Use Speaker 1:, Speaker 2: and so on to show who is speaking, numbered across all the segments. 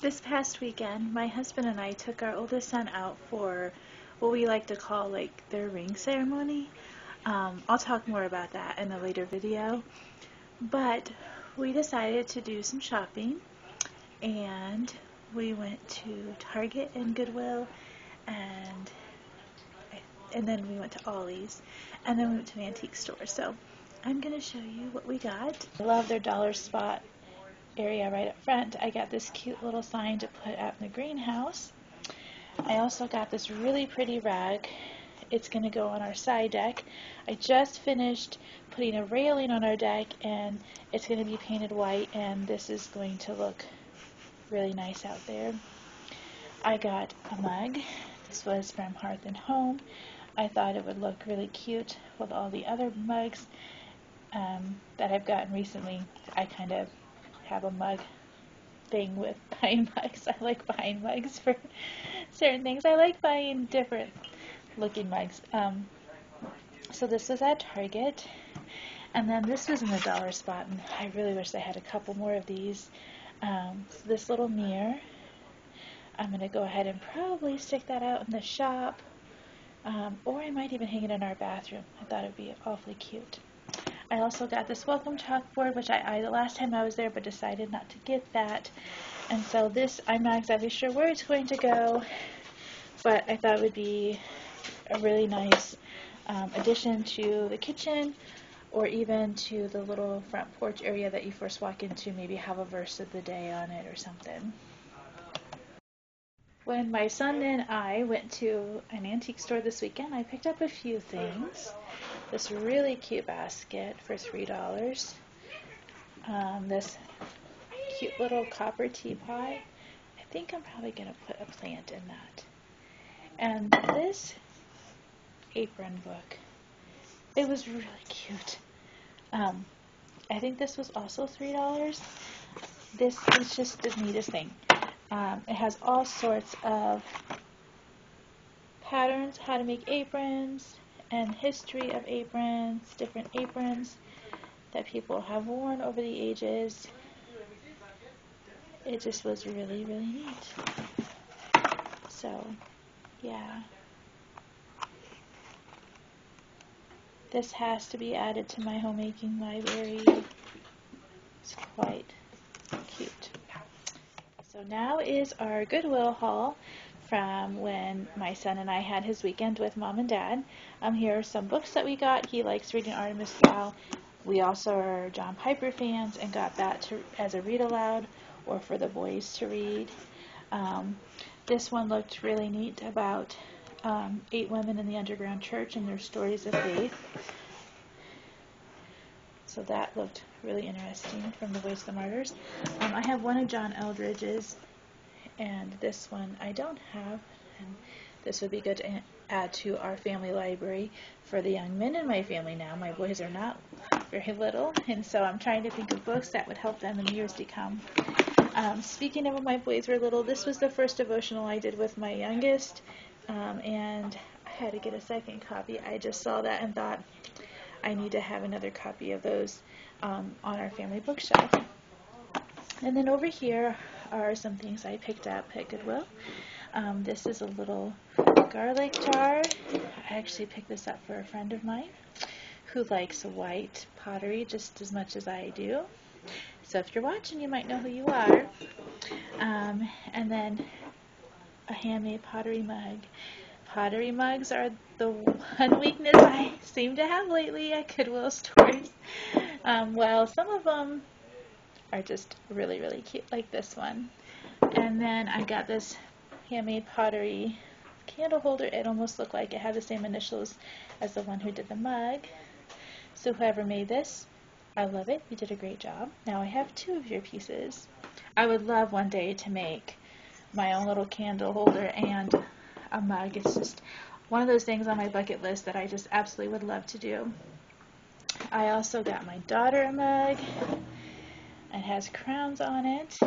Speaker 1: This past weekend, my husband and I took our oldest son out for what we like to call like their ring ceremony. Um, I'll talk more about that in a later video. But we decided to do some shopping and we went to Target and Goodwill and and then we went to Ollie's and then we went to an antique store. So I'm going to show you what we got. I love their dollar spot area right up front. I got this cute little sign to put out in the greenhouse. I also got this really pretty rug. It's going to go on our side deck. I just finished putting a railing on our deck and it's going to be painted white and this is going to look really nice out there. I got a mug. This was from Hearth and Home. I thought it would look really cute with all the other mugs um, that I've gotten recently. I kind of have a mug thing with buying mugs. I like buying mugs for certain things. I like buying different looking mugs. Um, so this was at Target. And then this was in the dollar spot, and I really wish I had a couple more of these. Um, so this little mirror, I'm going to go ahead and probably stick that out in the shop, um, or I might even hang it in our bathroom. I thought it would be awfully cute. I also got this welcome chalkboard, which I, I the last time I was there, but decided not to get that. And so this, I'm not exactly sure where it's going to go, but I thought it would be a really nice um, addition to the kitchen or even to the little front porch area that you first walk into, maybe have a verse of the day on it or something. When my son and I went to an antique store this weekend, I picked up a few things this really cute basket for $3. Um, this cute little copper teapot. I think I'm probably going to put a plant in that. And this apron book. It was really cute. Um, I think this was also $3. This is just the neatest thing. Um, it has all sorts of patterns, how to make aprons, and history of aprons, different aprons that people have worn over the ages. It just was really, really neat. So, yeah. This has to be added to my homemaking library. It's quite. So now is our Goodwill haul from when my son and I had his weekend with mom and dad. Um, here are some books that we got. He likes reading Artemis Fowl. We also are John Piper fans and got that to, as a read aloud or for the boys to read. Um, this one looked really neat about um, eight women in the underground church and their stories of faith. So that looked really interesting from the Voice of the Martyrs. Um, I have one of John Eldredge's, and this one I don't have and this would be good to add to our family library for the young men in my family now. My boys are not very little and so I'm trying to think of books that would help them in the years to come. Um, speaking of when my boys were little, this was the first devotional I did with my youngest um, and I had to get a second copy. I just saw that and thought I need to have another copy of those um, on our family bookshelf. And then over here are some things I picked up at Goodwill. Um, this is a little garlic jar. I actually picked this up for a friend of mine who likes white pottery just as much as I do. So if you're watching, you might know who you are. Um, and then a handmade pottery mug. Pottery mugs are the one weakness I seem to have lately at Goodwill stores. Um, well, some of them are just really, really cute, like this one. And then I got this handmade pottery candle holder. It almost looked like it had the same initials as the one who did the mug. So whoever made this, I love it. You did a great job. Now I have two of your pieces. I would love one day to make my own little candle holder and a mug. It's just one of those things on my bucket list that I just absolutely would love to do. I also got my daughter a mug. It has crowns on it.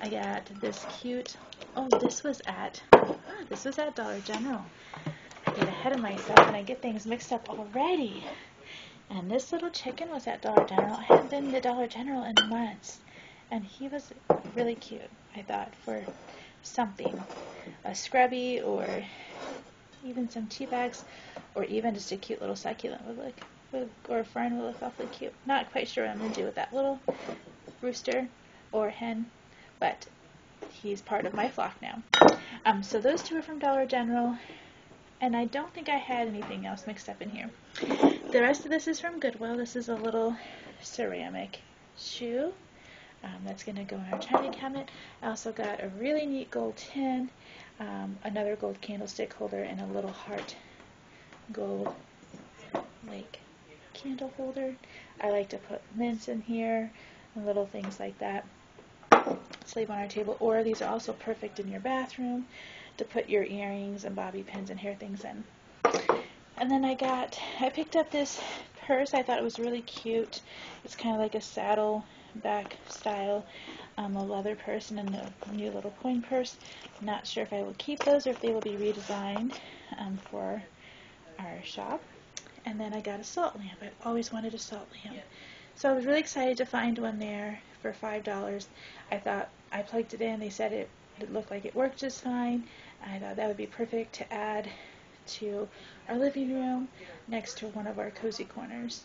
Speaker 1: I got this cute, oh, this was at, ah, this was at Dollar General. I get ahead of myself and I get things mixed up already. And this little chicken was at Dollar General. I haven't been to Dollar General in months. and he was really cute, I thought, for something. A scrubby or even some tea bags or even just a cute little succulent would look or a fern would look awfully cute. Not quite sure what I'm going to do with that little rooster or hen, but he's part of my flock now. Um, so those two are from Dollar General, and I don't think I had anything else mixed up in here. The rest of this is from Goodwill. This is a little ceramic shoe. Um, that's going to go in our china cabinet. I also got a really neat gold tin, um, another gold candlestick holder, and a little heart gold like candle holder. I like to put mints in here and little things like that leave on our table. Or these are also perfect in your bathroom to put your earrings and bobby pins and hair things in. And then I got, I picked up this purse. I thought it was really cute. It's kind of like a saddle back style, um, a leather purse and a new little coin purse. Not sure if I will keep those or if they will be redesigned um, for our shop. And then I got a salt lamp. I've always wanted a salt lamp. So I was really excited to find one there for $5. I thought I plugged it in. They said it, it looked like it worked just fine. I thought that would be perfect to add to our living room next to one of our cozy corners.